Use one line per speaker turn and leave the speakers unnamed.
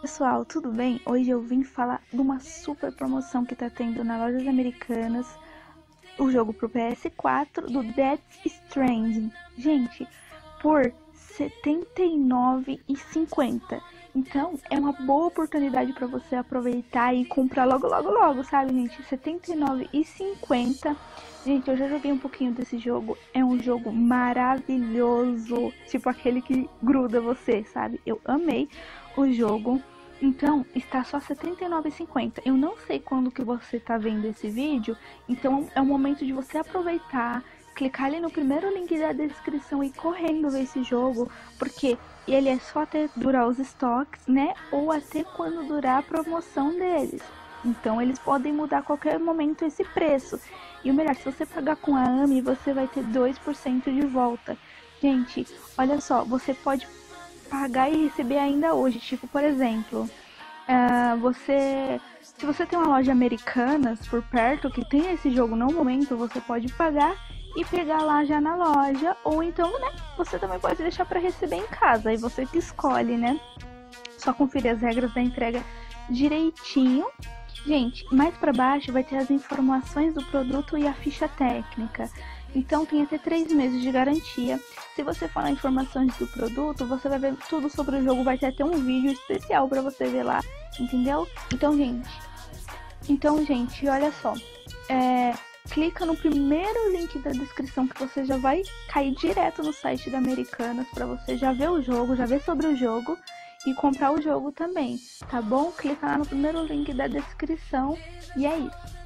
Pessoal, tudo bem? Hoje eu vim falar de uma super promoção que tá tendo na Lojas Americanas, o jogo pro PS4 do Death Stranding. Gente, por 79,50. Então, é uma boa oportunidade para você aproveitar e comprar logo, logo, logo, sabe, gente? R$ 79,50. Gente, eu já joguei um pouquinho desse jogo. É um jogo maravilhoso. Tipo aquele que gruda você, sabe? Eu amei o jogo. Então, está só R$ 79,50. Eu não sei quando que você está vendo esse vídeo, então é o momento de você aproveitar, clicar ali no primeiro link da descrição e correndo ver esse jogo, porque ele é só até durar os estoques, né? Ou até quando durar a promoção deles. Então, eles podem mudar a qualquer momento esse preço. E o melhor, se você pagar com a AMI, você vai ter 2% de volta. Gente, olha só, você pode pagar e receber ainda hoje. Tipo, por exemplo, uh, você. Se você tem uma loja americanas por perto que tem esse jogo no momento, você pode pagar e pegar lá já na loja. Ou então, né? Você também pode deixar para receber em casa. Aí você que escolhe, né? Só conferir as regras da entrega direitinho. Gente, mais para baixo vai ter as informações do produto e a ficha técnica. Então tem até três meses de garantia. Se você for informações do produto, você vai ver tudo sobre o jogo, vai ter até um vídeo especial para você ver lá, entendeu? Então, gente, então, gente, olha só. É, clica no primeiro link da descrição que você já vai cair direto no site da Americanas para você já ver o jogo, já ver sobre o jogo e comprar o jogo também, tá bom? Clica lá no primeiro link da descrição e é isso.